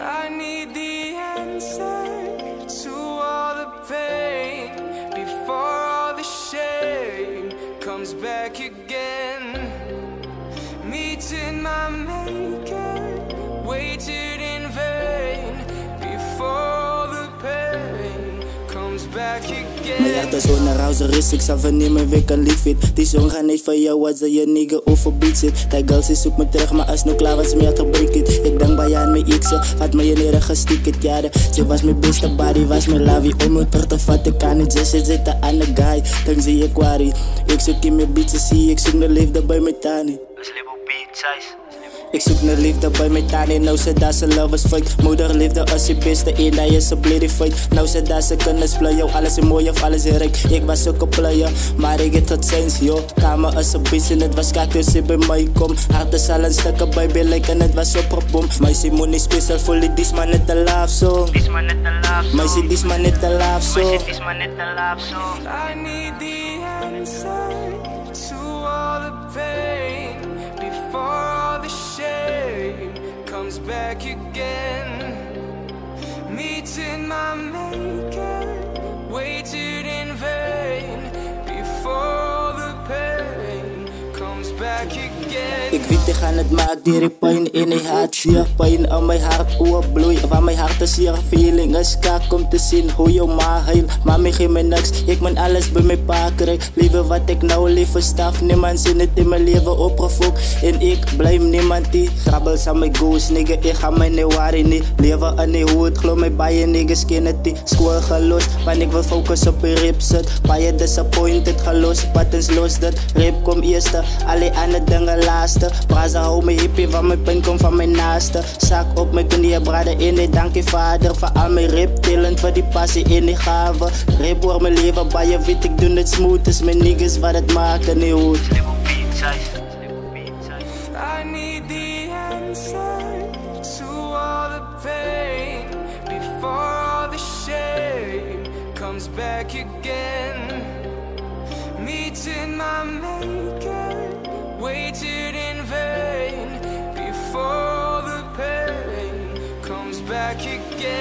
I need the answer to all the pain before all the shame comes back again. Meeting my maker, waited Mijn hart is onderhouser is, ik zal vernemen wie kan lief it. Die song gaat niet van jou als je nigga overbeat zit. Die girl ze zoekt me terug, maar als nu klaar was me te it. Ik denk bij aan mijn ikse, had me je leren gestikt jaren. Ze was mijn beste body, was mijn lavie Om me terug te vatten kan niet, ze zitten aan de guy. Dan zie ik worry, ik zoek in mijn beats, zie ik zoek de liefde bij mijn tani ik zoek naar liefde bij mijn tani, nou ze dat ze love is fake. Moeder liefde als je beste in, dat is een blade fight Nou ze dat ze kunnen splayen, alles is mooi of alles is rijk. Ik was ook een player, maar ik het tot ziens, yo Kamer als een beest en het was kak dus ze bij mij kom. Hart is al een stukken bij Billik en het was op een boom. Meisje moet niet special voelen, die is maar net een love song Dis maar net een love song. Meisje, is maar net net een love song. I need the answer to all the pain back again. Meeting my maker, waited in vain before all the pain comes back again. Ik weet ik ga het maak die pijn in je hart. Zie Pijn aan mijn hart, oor bloei Van mijn hart is hier feeling is. Kak om te zien hoe je ma heil Mami geef me niks, ik moet alles bij mijn pa krijg Liever wat ik nou liever staf Niemand zin het in mijn leven opgefokt. En ik blijf niemand die Troubles aan mijn goals, nigga. Ik ga mij niet worry niet Leven aan die hoed, geloof mij bij je niggas kennen die School gelost, want ik wil focus op je rip zit Bij je disappointed gelost, buttons los dat Rip kom eerste, alle andere dingen laatste Braza hou me hippie, van mijn pijn komt van mijn naaste. Zak op mijn knieën, braden in die dank je vader. Voor al mijn rip, tillend voor die passie in die gave Rip wordt mijn leven, bij je weet ik doe het smooth. Is mijn niggas wat het maken niet goed. I need the answer to all the pain. Before all the shame comes back again. Meeting my maker, back again.